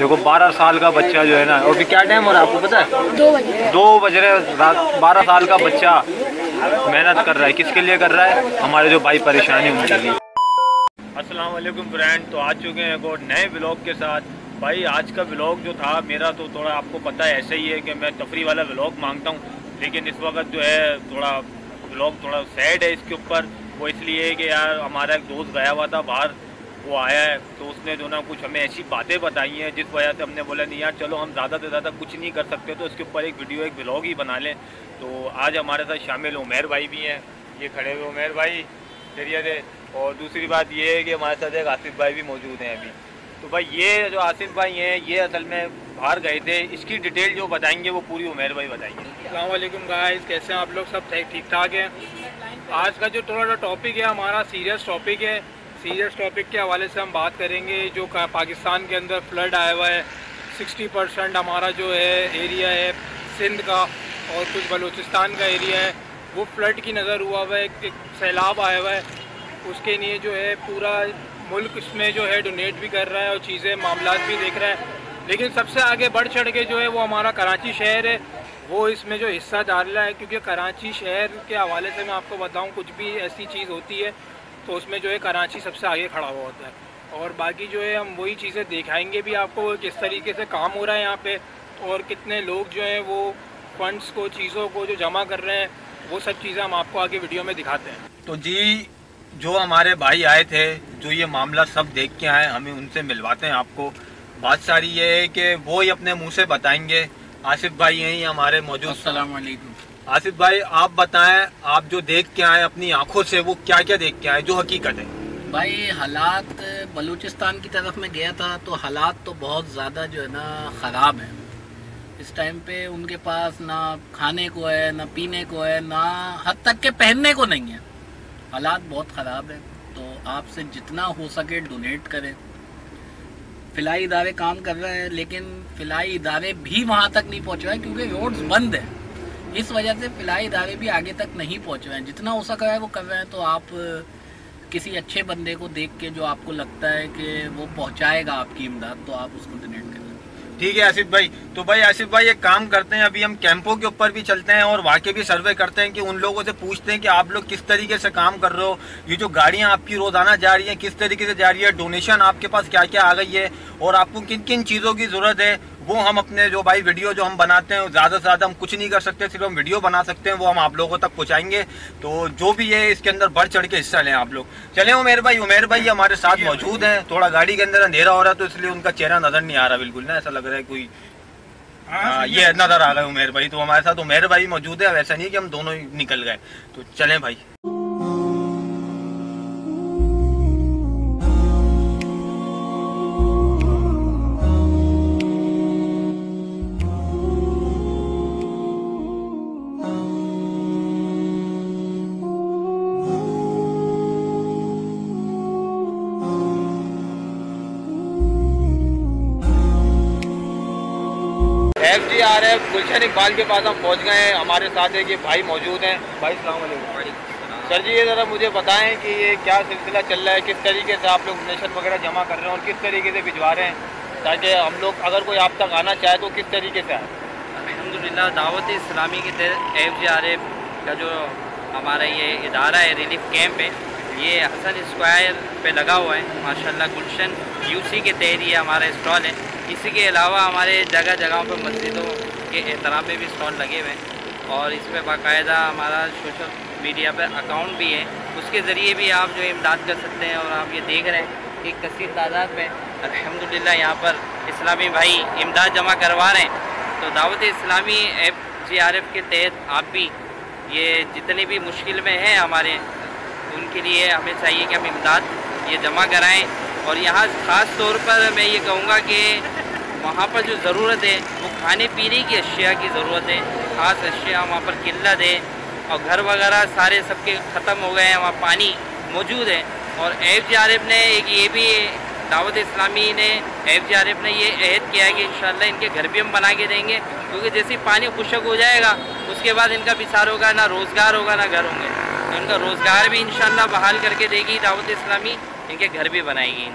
देखो बारह साल का बच्चा जो है ना अभी क्या टाइम हो रहा है आपको पता है? दो बजे। दो बज रहे रात बारह साल का बच्चा मेहनत कर रहा है। किसके लिए कर रहा है? हमारे जो भाई परेशानी है उनके लिए। अस्सलाम फ्रेंड तो आ चुके हैं एक और नए ब्लॉग के साथ। भाई आज का ब्लॉग जो था मेरा तो थोड़ा आपको पता है ऐसा ही है कि मैं तफरी वाला ब्लॉग माँगता हूँ लेकिन इस वक्त जो है थोड़ा ब्लॉग थोड़ा सैड है इसके ऊपर। वो इसलिए है कि यार हमारा एक दोस्त गया हुआ था बाहर वो आया है तो उसने जो ना कुछ हमें ऐसी बातें बताई हैं, जिस वजह से हमने बोला, नहीं यार, चलो हम ज़्यादा से ज़्यादा कुछ नहीं कर सकते तो इसके ऊपर एक वीडियो, एक ब्लॉग ही बना लें। तो आज हमारे साथ शामिल उमेर भाई भी हैं। ये खड़े हुए उमेर भाई चलिए थे और दूसरी बात ये है कि हमारे साथ एक आसिफ भाई भी मौजूद हैं अभी। तो भाई, ये जो आसिफ भाई हैं, ये असल में बाहर गए थे। इसकी डिटेल जो बताएँगे, वो पूरी उमेर भाई बताएँगे। अल्लाम गाइस, कैसे हैं आप लोग? सब ठीक ठाक हैं? आज का जो थोड़ा सा टॉपिक है, हमारा सीरियस टॉपिक है। सीरियस टॉपिक के हवाले से हम बात करेंगे, जो पाकिस्तान के अंदर फ्लड आया हुआ है। 60 परसेंट हमारा जो है, एरिया है, सिंध का और कुछ बलूचिस्तान का एरिया है, वो फ्लड की नज़र हुआ हुआ है, एक सैलाब आया हुआ है। उसके लिए जो है, पूरा मुल्क इसमें जो है, डोनेट भी कर रहा है और चीज़ें मामला भी देख रहा है। लेकिन सबसे आगे बढ़ चढ़ के जो है, वो हमारा कराची शहर है। वो इसमें जो हिस्सा डाल रहा है, क्योंकि कराची शहर के हवाले से मैं आपको बताऊँ, कुछ भी ऐसी चीज़ होती है तो उसमें जो है कराची सबसे आगे खड़ा हुआ होता है। और बाकी जो है हम वही चीज़ें दिखाएँगे भी आपको किस तरीके से काम हो रहा है यहाँ पे और कितने लोग जो हैं वो फंड्स को, चीज़ों को जो जमा कर रहे हैं, वो सब चीज़ें हम आपको आगे वीडियो में दिखाते हैं। तो जी, जो हमारे भाई आए थे, जो ये मामला सब देख के आए, हमें उनसे मिलवाते हैं आपको। बात सारी ये है कि वो ही अपने मुँह से बताएँगे आसिफ भाई यही हमारे मौजूद आसिफ भाई आप बताएँ आप जो देख के आए अपनी आँखों से वो क्या क्या देख के आए जो हकीकत है? भाई हालात बलूचिस्तान की तरफ़ में गया था तो हालात तो बहुत ज़्यादा जो है ना ख़राब है। इस टाइम पे उनके पास ना खाने को है ना पीने को है ना हद तक के पहनने को नहीं है। हालात बहुत ख़राब है तो आपसे जितना हो सके डोनेट करें। फिलाई इदारे काम कर रहे हैं, लेकिन फिलाई इदारे भी वहाँ तक नहीं पहुँच रहे हैं, क्योंकि रोड्स बंद है। इस वजह से फिलाई इदारे भी आगे तक नहीं पहुँच रहे हैं। जितना हो सका है वो कर रहे हैं तो आप किसी अच्छे बंदे को देख के जो आपको लगता है कि वो पहुँचाएगा आपकी इमदाद तो आप उसको डोनेट ठीक है आसिफ भाई। तो भाई आसिफ भाई, एक काम करते हैं, अभी हम कैंपों के ऊपर भी चलते हैं और वाकई भी सर्वे करते हैं कि उन लोगों से पूछते हैं कि आप लोग किस तरीके से काम कर रहे हो। ये जो गाड़ियाँ आपकी रोज़ाना जा रही हैं, किस तरीके से जा रही है डोनेशन आपके पास क्या क्या आ गई है और आपको किन किन चीज़ों की ज़रूरत है वो हम अपने जो भाई वीडियो जो हम बनाते हैं ज़्यादा से ज़्यादा हम कुछ नहीं कर सकते सिर्फ़ हम वीडियो बना सकते हैं वो हम आप लोगों तक पहुँचाएँगे। तो जो भी है इसके अंदर बढ़ चढ़ के हिस्सा लें आप लोग। चले उमेर भाई उमेर भाई हमारे साथ मौजूद हैं। थोड़ा गाड़ी के अंदर अंधेरा हो रहा है तो इसलिए उनका चेहरा नज़र नहीं आ रहा बिल्कुल ना ऐसा लग रहा है कोई हाँ ये नज़र आ गए उमेर भाई तो हमारे साथ उमेर भाई मौजूद है वैसा नहीं कि हम दोनों ही निकल गए। तो चले भाई। जी गुलशन इकबाल के पास हम पहुँच गए हैं। हमारे साथ एक ये भाई मौजूद हैं। भाई सलाम सर जी, ये ज़रा मुझे बताएँ कि ये क्या सिलसिला चल रहा है, किस तरीके से आप लोग डोनेशन वगैरह जमा कर रहे हैं और किस तरीके से भिजवा रहे हैं, ताकि हम लोग अगर कोई आप तक आना चाहे तो किस तरीके से आए? अलहमदिल्ला दावत इस्लामी के तहत एफ़ जी आर एफ़ का जो हमारा ये इदारा है, रिलीफ कैंप है, ये हसन स्क्वायर पे लगा हुआ है। माशाल्लाह, गुलशन यूसी के तहत ये हमारा स्टॉल है। इसी के अलावा हमारे जगह जगहों पर मस्जिदों के एहतराम में भी स्टॉल लगे हुए हैं। और इस पर बाकायदा हमारा सोशल मीडिया पर अकाउंट भी है। उसके ज़रिए भी आप जो इमदाद कर सकते हैं और आप ये देख रहे हैं कि कसीर तादाद में अलहमदिल्ला यहाँ पर इस्लामी भाई इमदाद जमा करवा रहे हैं। तो Dawat Islami F G R F के तहत आप भी ये जितने भी मुश्किल में हैं हमारे, उनके लिए हमें चाहिए कि हम इमदाद ये जमा कराएँ। और यहाँ ख़ास तौर पर मैं ये कहूँगा कि वहाँ पर जो ज़रूरत है, वो खाने पीने की अशिया की ज़रूरत है। ख़ास अशिया वहाँ पर किल्लत है और घर वगैरह सारे सबके ख़त्म हो गए हैं, वहाँ पानी मौजूद है। और एफ़ जी आर एफ़ ने एक ये भी दावत इस्लामी ने एफ़ जी आर एफ़ ने ये अहद किया है कि इन इनके घर भी हम बना के देंगे, क्योंकि जैसे पानी खुशक हो जाएगा, उसके बाद इनका विचार होगा ना रोज़गार होगा, ना घर होंगे। तो इनका रोज़गार भी इन बहाल करके देगी दावत इस्लामी। इनके घर भी बनाएगी इन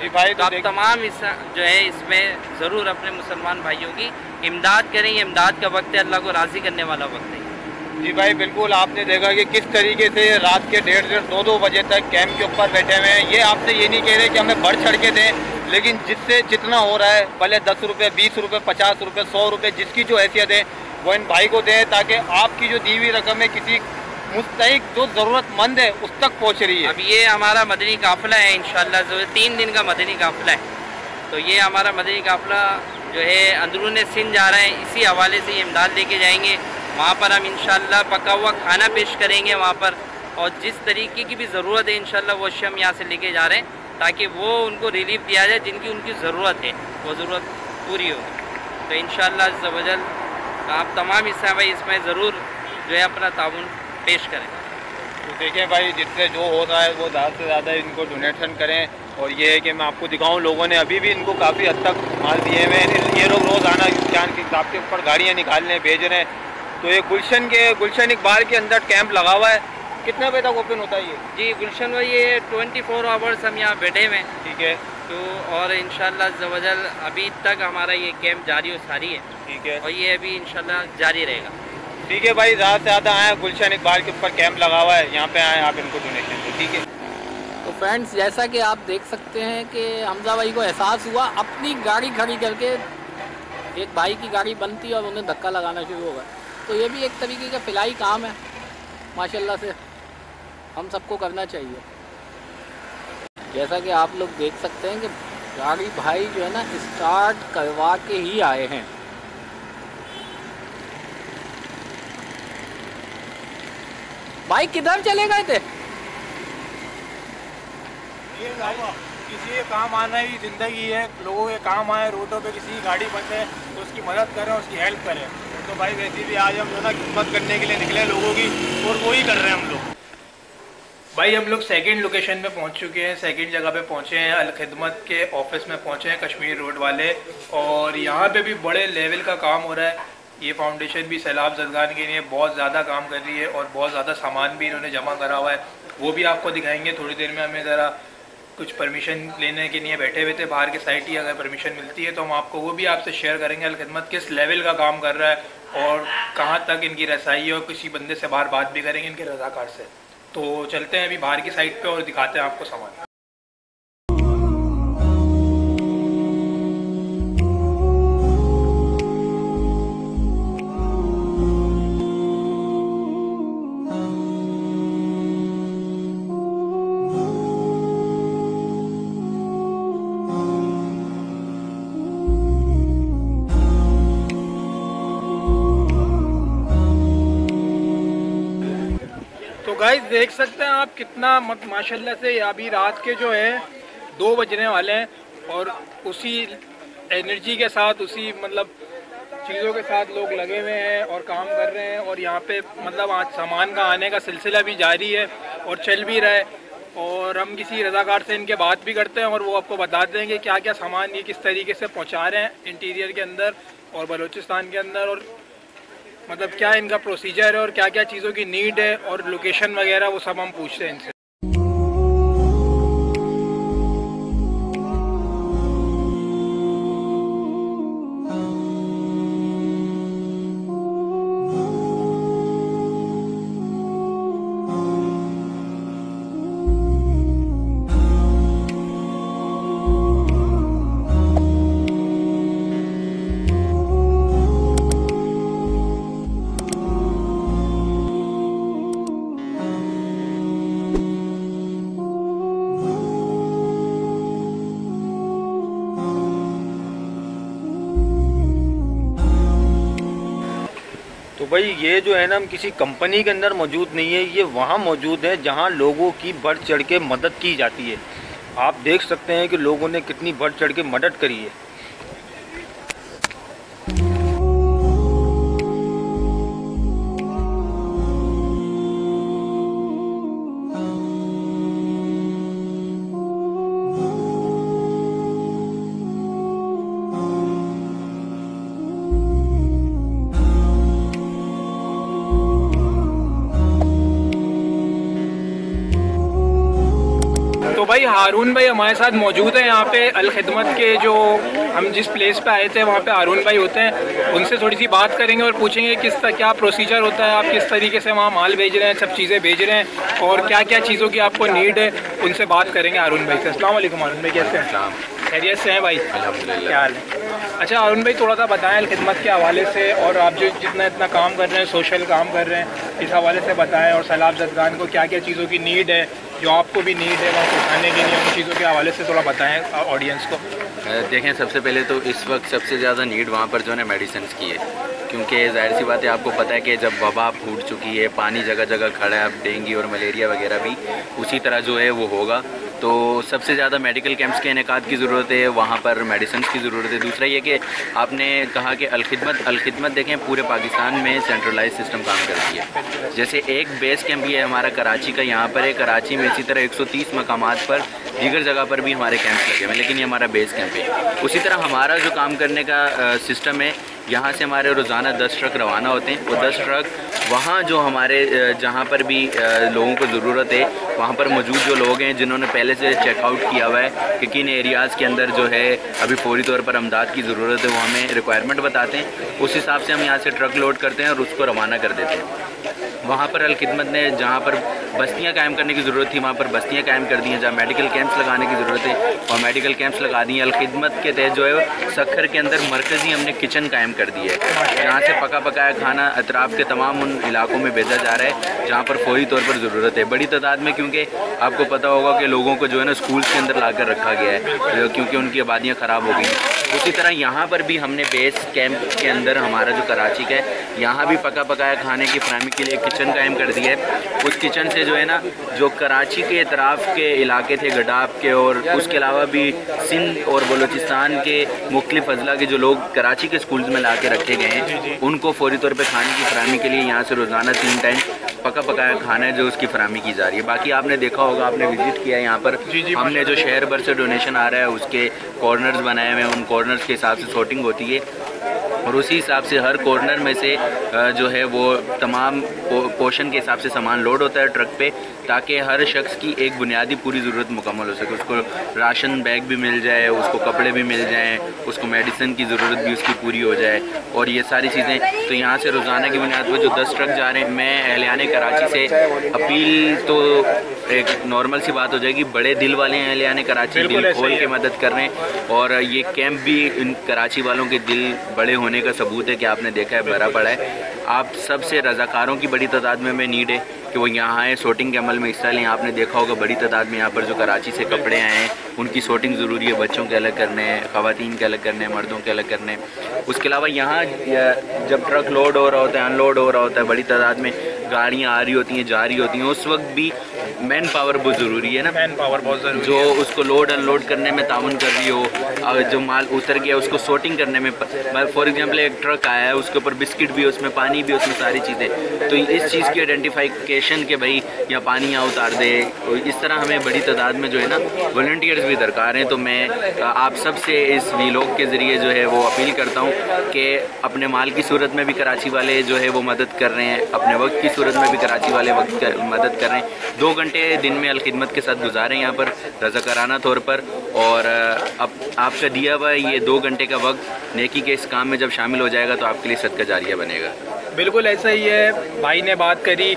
जी भाई, तो तो आप तमाम इस जो है इसमें ज़रूर अपने मुसलमान भाइयों की इमदाद करें। इमदाद का वक्त है अल्लाह को राज़ी करने वाला वक्त है। जी भाई बिल्कुल आपने देखा कि किस तरीके से रात के डेढ़ डेढ़ दो दो बजे तक कैंप के ऊपर बैठे हुए हैं। ये आपसे ये नहीं कह रहे कि हमें बढ़ चढ़ के दें लेकिन जिससे जितना हो रहा है भले दस रुपये बीस रुपये पचास रुपये सौ रुपये जिसकी जो हैसियत है वो इन भाई को दें ताकि आपकी जो दी हुई रकम है किसी मुस्तक जो ज़रूरतमंद है, उस तक पहुँच रही है। अब ये हमारा मदनी काफ़िला है इन तीन दिन का मदनी काफ़िला है। तो ये हमारा मदनी काफ़िला जो है, अंदरून सिंध जा रहा है, इसी हवाले से ये इमदाद लेके जाएँगे। वहाँ पर हम इन पका हुआ खाना पेश करेंगे वहाँ पर। और जिस तरीके की भी ज़रूरत है इन वो हम यहाँ से लेके जा रहे हैं, ताकि वो उनको रिलीफ दिया जाए, जिनकी उनकी ज़रूरत है। वो ज़रूरत पूरी हो। तो इन शजल आप तमाम हिस्सा भाई इसमें ज़रूर जो है अपना ताउन पेश करें। तो देखें भाई जितने जो हो रहा है वो ज़्यादा से ज़्यादा इनको डोनेशन करें। और ये है कि मैं आपको दिखाऊँ लोगों ने अभी भी इनको काफ़ी हद तक माल दिए हुए हैं। ये लोग रोज़ाना जान के हिसाब के ऊपर गाड़ियाँ निकाल निकालने भेज रहे हैं। तो ये गुलशन के गुलशन इकबाल के अंदर कैंप लगा हुआ है। कितने बजे तक ओपन होता है ये? जी गुलशन भाई ये ट्वेंटी फोर आवर्स हम यहाँ बैठे हुए हैं। ठीक है। तो और इन शजल अभी तक हमारा ये कैंप जारी और सारी है। ठीक है। और ये अभी इन जारी रहेगा। ठीक है भाई ज़्यादा से ज़्यादा आए गुलशन इकबाल के ऊपर कैंप लगा हुआ है। यहाँ पे आए, आप इनको डोनेशन दो, ठीक है? तो फ्रेंड्स जैसा कि आप देख सकते हैं कि हमजा भाई को एहसास हुआ, अपनी गाड़ी खड़ी करके एक भाई की गाड़ी बनती और उन्हें धक्का लगाना शुरू हो गया। तो ये भी एक तरीके का फिलाई काम है, माशाल्लाह से। हम सबको करना चाहिए। जैसा कि आप लोग देख सकते हैं कि गाड़ी भाई जो है ना स्टार्ट करवा के ही आए हैं। भाई किधर चले गए थे? ये किसी के काम आना ही ज़िंदगी है। लोगों के काम आए रोडों पे किसी की गाड़ी बंद है तो उसकी मदद करें उसकी हेल्प करें। तो भाई वैसे भी आज हम जो ना खिदमत करने के लिए निकले लोगों की और वो ही कर रहे हैं हम लोग। भाई हम लोग सेकंड लोकेशन पे पहुँच चुके हैं सेकंड जगह पे पहुँचे हैं अल खिदमत के ऑफ़िस में पहुँचे हैं कश्मीर रोड वाले। और यहाँ पे भी बड़े लेवल का काम हो रहा है। ये फाउंडेशन भी सैलाब जदगान के लिए बहुत ज़्यादा काम कर रही है और बहुत ज़्यादा सामान भी इन्होंने जमा करा हुआ है। वो भी आपको दिखाएँगे थोड़ी देर में हमें ज़रा कुछ परमिशन लेने के लिए बैठे हुए थे, बाहर के साइट ही अगर परमिशन मिलती है तो हम आपको वो भी आपसे शेयर करेंगे अलखदमत किस लेवल का काम कर रहा है और कहाँ तक इनकी रसाई है और किसी बंदे से बाहर बात भी करेंगे इनके रजाकार से। तो चलते हैं अभी बाहर की साइड पे और दिखाते हैं आपको सामान। गाइस देख सकते हैं आप कितना मत माशाल्लाह से अभी रात के जो है, दो बजने वाले हैं और उसी एनर्जी के साथ, उसी मतलब चीज़ों के साथ लोग लगे हुए हैं और काम कर रहे हैं और यहाँ पे मतलब आज सामान का आने का सिलसिला भी जारी है और चल भी रहा है और हम किसी रजाकार से इनके बात भी करते हैं और वो आपको बता देंगे क्या क्या सामान ये किस तरीके से पहुँचा रहे हैं इंटीरियर के अंदर और बलूचिस्तान के अंदर और मतलब क्या इनका प्रोसीजर है और क्या क्या चीज़ों की नीड है और लोकेशन वगैरह, वो सब हम पूछते हैं इनसे। भाई, ये जो है ना, हम किसी कंपनी के अंदर मौजूद नहीं है, ये वहाँ मौजूद है जहाँ लोगों की बढ़ चढ़ के मदद की जाती है। आप देख सकते हैं कि लोगों ने कितनी बढ़ चढ़ के मदद करी है। भाई, हारून भाई हमारे साथ मौजूद हैं यहाँ पे अल खिदमत के जो हम जिस प्लेस पे आए थे, वहाँ पे हारून भाई होते हैं। उनसे थोड़ी सी बात करेंगे और पूछेंगे किस तरह क्या प्रोसीजर होता है, आप किस तरीके से वहाँ माल भेज रहे हैं, सब चीज़ें भेज रहे हैं और क्या क्या चीज़ों की आपको नीड है, उनसे बात करेंगे हारून भाई से। असल हारून भाई, कैसे हैं? खैरियत से हैं भाई? क्या हाल है? अच्छा अरुण भाई थोड़ा सा बताएँ खिदमत के हवाले से और आप जो जितना इतना काम कर रहे हैं सोशल काम कर रहे हैं इस हवाले से बताएँ और सैलाब जदगान को क्या क्या चीज़ों की नीड है जो आपको भी नीड है वहाँ पहुँचाने के लिए उन चीज़ों के हवाले से थोड़ा बताएँ ऑडियंस को। देखें सबसे पहले तो इस वक्त सबसे ज़्यादा नीड वहाँ पर जो है मेडिसिन की है क्योंकि ज़ाहिर सी बात है आपको पता है कि जब वबा फूट चुकी है पानी जगह जगह खड़ा है अब डेंगू और मलेरिया वगैरह भी उसी तरह जो है वो होगा। तो सबसे ज़्यादा मेडिकल कैंप्स के इनका की ज़रूरत है, वहाँ पर मेडिसिन की ज़रूरत है। दूसरा ये कि आपने कहा कि अलखिदमत अलखिदमत देखें, पूरे पाकिस्तान में सेंट्रलाइज सिस्टम काम करती है। जैसे एक बेस कैंप ये हमारा कराची का, यहाँ पर है, कराची में इसी तरह 130 मकाम पर दीगर जगह पर भी हमारे कैंप्स लगे हुए लेकिन ये हमारा बेस कैंप है। उसी तरह हमारा जो काम करने का सिस्टम है यहाँ से हमारे रोज़ाना दस ट्रक रवाना होते हैं। वो दस ट्रक वहाँ जो हमारे जहाँ पर भी लोगों को ज़रूरत है, वहाँ पर मौजूद जो लोग हैं, जिन्होंने पहले से चेकआउट किया हुआ है कि किन एरियाज़ के अंदर जो है, अभी फौरी तौर पर अमदाद की ज़रूरत है, वो हमें रिक्वायरमेंट बताते हैं। उस हिसाब से हम यहाँ से ट्रक लोड करते हैं और उसको रवाना कर देते हैं। वहाँ पर अलखिदमत ने जहाँ पर बस्तियाँ कायम करने की ज़रूरत थी, वहाँ पर बस्तियाँ कायम कर दी हैं, जहाँ मेडिकल कैंप्स लगाने की ज़रूरत है और मेडिकल कैंप्स लगा दी हैं। अलखिदमत के तहत जो है सखर के अंदर मरकज़ी हमने किचन कायम कर दी है जहाँ से पका पकाया खाना अतराफ़ के तमाम उन इलाकों में भेजा जा रहा है, जहाँ पर फौरी तौर पर ज़रूरत है। बड़ी तादाद में क्योंकि आपको पता होगा कि लोगों को जो है ना स्कूल के अंदर ला रखा गया है क्योंकि उनकी आबादियाँ ख़राब हो गई उसी तरह यहाँ पर भी हमने बेस कैंप के अंदर हमारा जो कराची का है यहाँ भी पका पकाया खाने की फ्राहमी के लिए किचन कायम कर दी है। उस किचन से जो है ना जो कराची के अतराफ़ के इलाके थे गडाब के और उसके अलावा भी सिंध और बलोचिस्तान के मुख्तलिफ़ अजला के जो लोग कराची के स्कूल्स में ला के रखे गए हैं उनको फौरी तौर पर खाने की फ्राहमी के लिए यहाँ से रोज़ाना तीन टाइम पका पकाया खाना है जो उसकी फरहमी की जा रही है। बाकी आपने देखा होगा आपने विज़िट किया है यहाँ पर। जी जी हमने जो शहर भर से डोनेशन आ रहा है उसके कॉर्नर्स बनाए हुए हैं। उन कॉर्नर्स के हिसाब से शॉटिंग होती है। और उसी हिसाब से हर कॉर्नर में से जो है वो तमाम पोर्शन के हिसाब से सामान लोड होता है ट्रक पे ताकि हर शख्स की एक बुनियादी पूरी ज़रूरत मुकम्मल हो सके। उसको राशन बैग भी मिल जाए उसको कपड़े भी मिल जाएँ उसको मेडिसिन की ज़रूरत भी उसकी पूरी हो जाए। और ये सारी चीज़ें तो यहाँ से रोज़ाना की बुनियाद पर जो दस ट्रक जा रहे हैं मैं एहलियान कराची से अपील तो एक नॉर्मल सी बात हो जाएगी बड़े दिल वाले हैं एहलियान कराची दिल खोल के मदद कर रहे हैं। और ये कैंप भी इन कराची वालों के दिल बड़े होने का सबूत है कि आपने देखा है, भरा पड़ा है। आप सबसे रज़ाकारों की बड़ी तादाद में हमें नीड है कि वो यहाँ आए शूटिंग के अमल में हिस्सा लें। आपने देखा होगा, बड़ी तादाद में यहाँ पर जो कराची से कपड़े आए हैं, उनकी शूटिंग ज़रूरी है। बच्चों के अलग करने हैं ख़वान के अलग करने हैं, मर्दों के अलग करने हैं। उसके अलावा यहाँ जब ट्रक लोड हो रहा होता है अनलोड हो रहा होता है, बड़ी तादाद में गाड़ियाँ आ रही होती हैं, जा रही होती हैं, उस वक्त भी मैन पावर बहुत ज़रूरी है ना। मैन पावर बहुत ज़रूरी जो उसको लोड अनलोड करने में ताउन कर रही हो और जो माल उतर गया उसको सोर्टिंग करने में फॉर एग्जांपल एक ट्रक आया है उसके ऊपर बिस्किट भी उसमें पानी भी उसमें सारी चीज़ें। तो इस चीज़ की आइडेंटिफिकेशन के भाई या पानी यहाँ उतार दे। इस तरह हमें बड़ी तादाद में जो है ना वॉल्टियर्स भी दरकार हैं। तो मैं आप सबसे इस वीलॉग के ज़रिए जो है वो अपील करता हूँ कि अपने माल की सूरत में भी कराची वाले जो है वो मदद कर रहे हैं। अपने वक्त की सूरत में भी कराची वाले वक्त मदद कर रहे हैं। दो घंटे दिन में अलखिदमत के साथ गुजारे यहाँ पर रजाकाराना तौर पर। और अब आपका दिया हुआ ये दो घंटे का वक्त नेकी के इस काम में जब शामिल हो जाएगा तो आपके लिए सद का जारिया बनेगा। बिल्कुल ऐसा ही है भाई ने बात करी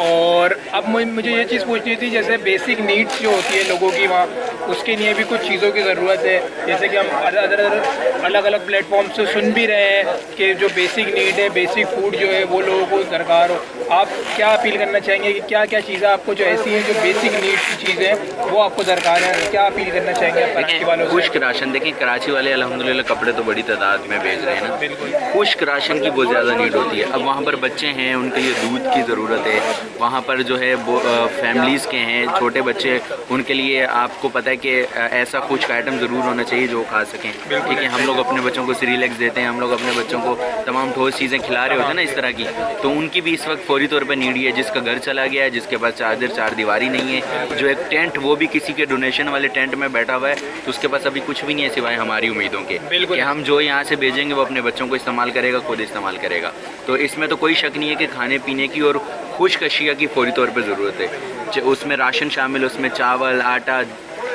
और अब मुझे ये चीज़ पूछनी थी जैसे बेसिक नीड्स जो होती है लोगों की वहाँ उसके लिए भी कुछ चीज़ों की ज़रूरत है। जैसे कि हम अदर अदर अलग अलग प्लेटफॉर्म से सुन भी रहे हैं कि जो बेसिक नीड है बेसिक फ़ूड जो है वो लोगों को दरकार हो। आप क्या अपील करना चाहेंगे कि क्या क्या चीज़ें आपको जो ऐसी हैं जो बेसिक नीड की चीज़ें वो आपको दरकार है? क्या अपील करना चाहेंगे आप कराची वालों खुश्क राशन देखिए कराची वाले अलहमदिल्ला कपड़े तो बड़ी तादाद में भेज रहे हैं ना। बिल्कुल। खुश्क राशन की बहुत ज़्यादा नीड होती है। अब वहाँ पर बच्चे हैं उनके लिए दूध की ज़रूरत है। वहाँ पर जो है वो फैमिलीज़ के हैं छोटे बच्चे उनके लिए आपको पता है कि ऐसा कुछ आइटम ज़रूर होना चाहिए जो खा सकें। ठीक है हम लोग अपने बच्चों को सीरीलेक्स देते हैं हम लोग अपने बच्चों को तमाम ठोस चीज़ें खिला रहे होते हैं ना इस तरह की तो उनकी भी इस वक्त फौरी तौर पर नीड है जिसका घर चला गया है जिसके पास चार्जर चार दीवारी नहीं है जो एक टेंट वो भी किसी के डोनेशन वाले टेंट में बैठा हुआ है तो उसके पास अभी कुछ भी नहीं है सिवाय हमारी उम्मीदों के कि हम जो यहाँ से भेजेंगे वो अपने बच्चों को इस्तेमाल करेगा खुद इस्तेमाल करेगा। तो इसमें तो कोई शक नहीं है कि खाने पीने की और खुशकशिया की फौरी तौर पर ज़रूरत है। उसमें राशन शामिल उसमें चावल आटा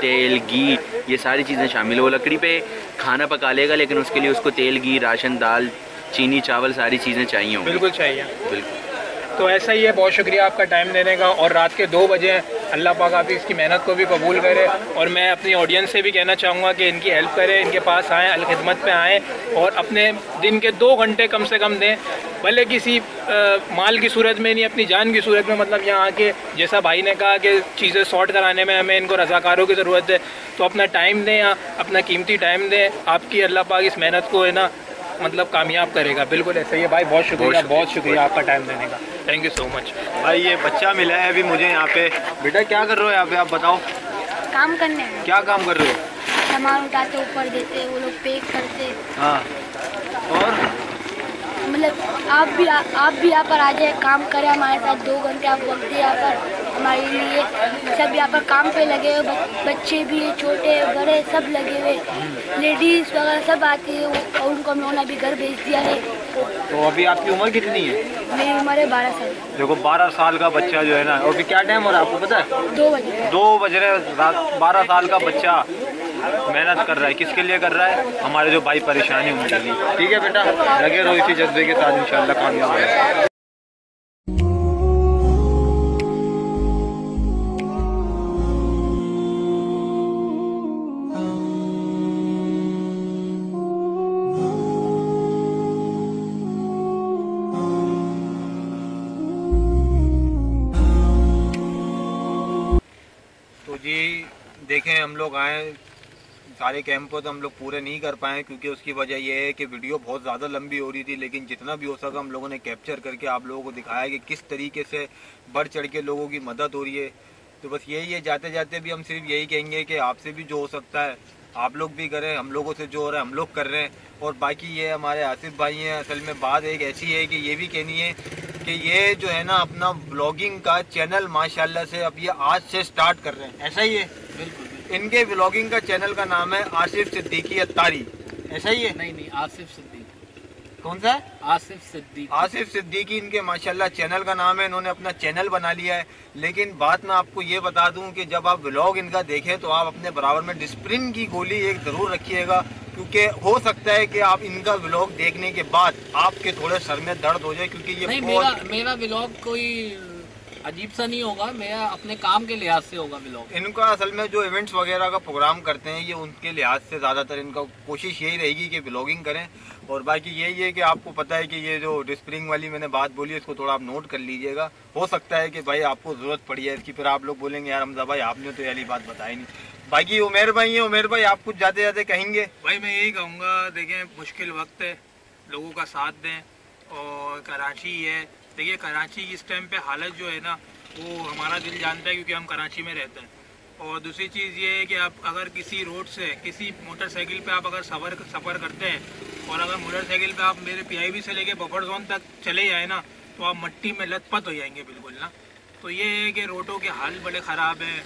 तेल घी ये सारी चीज़ें शामिल है। वो लकड़ी पे खाना पका लेगा लेकिन उसके लिए उसको तेल घी राशन दाल चीनी चावल सारी चीज़ें चाहिए होंगी। बिल्कुल चाहिए। बिल्कुल। तो ऐसा ही है बहुत शुक्रिया आपका टाइम देने का। और रात के दो बजे अल्लाह पाक आप इसकी मेहनत को भी कबूल करे। और मैं अपनी ऑडियंस से भी कहना चाहूँगा कि इनकी हेल्प करें इनके पास आएँ अलखदमत पे आएँ और अपने दिन के दो घंटे कम से कम दें। भले किसी आ, माल की सूरत में नहीं अपनी जान की सूरत में मतलब यहाँ आके जैसा भाई ने कहा कि चीज़ें सॉर्ट कराने में हमें इनको रजाकारों की ज़रूरत है तो अपना टाइम दें या अपना कीमती टाइम दें। आपकी अल्लाह पाक इस मेहनत को है ना मतलब कामयाब करेगा। बिल्कुल ऐसा ही है। भाई बहुत शुक्रिया बहुत शुक्रिया। आपका टाइम देने का। थैंक यू सो मच भाई ये बच्चा मिला है अभी मुझे यहाँ पे। बेटा क्या कर रहे हो यहाँ पे? आप बताओ। काम करने है। क्या काम कर रहे हो? सामान उठाते ऊपर देते वो लोग पैक करते। हाँ। और? मतलब आप भी आ, आप भी यहाँ पर आ जाए काम करें हमारे साथ दो घंटे आप वक्त दें यहाँ पर हमारे लिए। सब यहाँ पर काम पे लगे हुए बच्चे भी छोटे बड़े सब लगे हुए। लेडीज़ वगैरह सब आती है और उनको हम लोगों ने अभी घर भेज दिया है। तो अभी आपकी उम्र कितनी है? मेरी उम्र है बारह साल। देखो बारह साल का बच्चा जो है ना अभी क्या टाइम हो रहा है आपको पता है? दो बजे। दो बज रहे रात बारह साल का बच्चा। मेहनत कर रहा है। किसके लिए कर रहा है? हमारे जो भाई परेशानी है, उनके लिए। ठीक है बेटा? लगे रहो इसी जज्बे के साथ, इंशाल्लाह कामयाब होगा। तो जी, देखें, हम लोग आए सारे कैंपों तो हम लोग पूरे नहीं कर पाए, क्योंकि उसकी वजह यह है कि वीडियो बहुत ज़्यादा लंबी हो रही थी, लेकिन जितना भी हो सका हम लोगों ने कैप्चर करके आप लोगों को दिखाया कि किस तरीके से बढ़ चढ़ के लोगों की मदद हो रही है। तो बस यही है जाते जाते भी हम सिर्फ़ यही कहेंगे कि आपसे भी जो हो सकता है, आप लोग भी करें, हम लोगों से जो हो रहा है हम लोग कर रहे हैं। और बाकी ये हमारे आसिफ भाई हैं, असल में बात एक ऐसी है कि ये भी कहनी है कि ये जो है ना अपना ब्लॉगिंग का चैनल माशाल्लाह से अब ये आज से स्टार्ट कर रहे हैं। ऐसा ही है? बिल्कुल। इनके ब्लॉगिंग का चैनल का नाम है आसिफ सिद्दीकी अत्तारी। ऐसा ही है? नहीं नहीं आसिफ सिद्दीकी। कौन सा? आसिफ सिद्दीकी। आसिफ सिद्दीकी इनके माशाल्लाह चैनल का नाम है इन्होंने अपना चैनल बना लिया है। लेकिन बात मैं आपको ये बता दूँ कि जब आप व्लॉग इनका देखें तो आप अपने बराबर में डिस्प्रिन की गोली एक ज़रूर रखिएगा क्योंकि हो सकता है कि आप इनका व्लॉग देखने के बाद आपके थोड़े सर में दर्द हो जाए क्योंकि ये नहीं मेरा मेरा व्लॉग कोई अजीब सा नहीं होगा मेरा अपने काम के लिहाज से होगा व्लॉग इनका असल में जो इवेंट्स वगैरह का प्रोग्राम करते हैं ये उनके लिहाज से ज़्यादातर इनका कोशिश यही रहेगी कि ब्लॉगिंग करें। और बाकी यही है कि आपको पता है कि ये जो डिस्प्रिंग वाली मैंने बात बोली है इसको थोड़ा आप नोट कर लीजिएगा। हो सकता है कि भाई आपको ज़रूरत पड़ी है इसकी फिर आप लोग बोलेंगे यार हमजा भाई आपने तो ये वाली बात बताई नहीं। बाकी उमेर भाई है उमेर भाई आप कुछ जाते जाते कहेंगे? भाई मैं यही कहूँगा देखें मुश्किल वक्त है लोगों का साथ दें और कराची है देखिए, कराची इस टाइम पे हालत जो है ना, वो हमारा दिल जानता है क्योंकि हम कराची में रहते हैं। और दूसरी चीज़ ये है कि आप अगर किसी रोड से, किसी मोटरसाइकिल पे आप अगर सफ़र सफ़र करते हैं, और अगर मोटरसाइकिल पे आप मेरे पीआईबी से लेके बफर जोन तक चले जाए ना तो आप मट्टी में लथपथ हो जाएँगे बिल्कुल ना। तो ये है कि रोडों के हाल बड़े ख़राब हैं,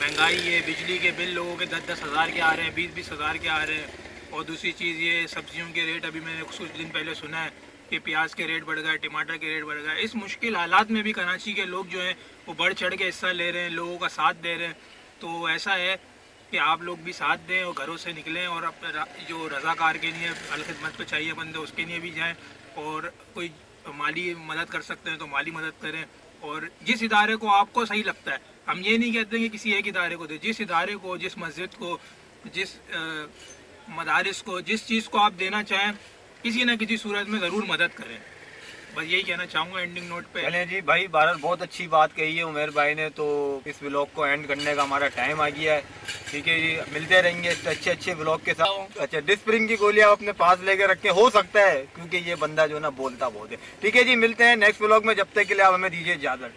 महँगाई है, बिजली के बिल लोगों के दस दस हज़ार के आ रहे हैं बीस बीस हज़ार के आ रहे हैं। और दूसरी चीज़ ये सब्जियों के रेट अभी मैंने कुछ दिन पहले सुना है कि प्याज के रेट बढ़ गए, टमाटर के रेट बढ़ गए। इस मुश्किल हालात में भी कराची के लोग जो हैं, वो बढ़ चढ़ के हिस्सा ले रहे हैं, लोगों का साथ दे रहे हैं। तो ऐसा है कि आप लोग भी साथ दें और घरों से निकलें और अपने जो रज़ाकार के लिए अलखदमत पे चाहिए बंदे, उसके लिए भी जाएँ और कोई माली मदद कर सकते हैं तो माली मदद करें और जिस इदारे को आपको सही लगता है, हम ये नहीं कहते कि किसी एक इदारे को दे। जिस इदारे को, जिस मस्जिद को, जिस मदारिस को, जिस चीज़ को आप देना चाहें किसी न किसी सूरत में ज़रूर मदद करें। बस यही कहना चाहूँगा एंडिंग नोट पे। चले जी, भाई भारत बहुत अच्छी बात कही है उमेर भाई ने तो इस ब्लॉग को एंड करने का हमारा टाइम आ गया है। ठीक है जी, मिलते रहेंगे अच्छे अच्छे ब्लॉग के साथ। अच्छा डिस्प्रिंग की गोली आप अपने पास लेके रखें हो सकता है, क्योंकि ये बंदा जो ना बोलता बहुत है। ठीक है जी, मिलते हैं नेक्स्ट ब्लॉग में, जब तक के लिए आप हमें दीजिए इजाज़त।